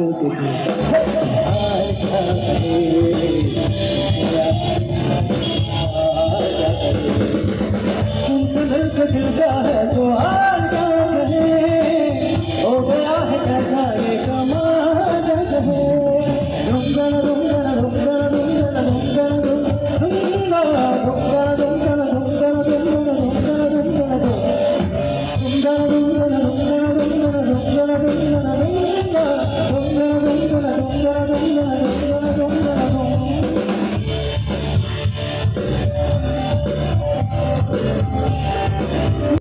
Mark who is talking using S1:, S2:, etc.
S1: हो कमाए डुंग डुग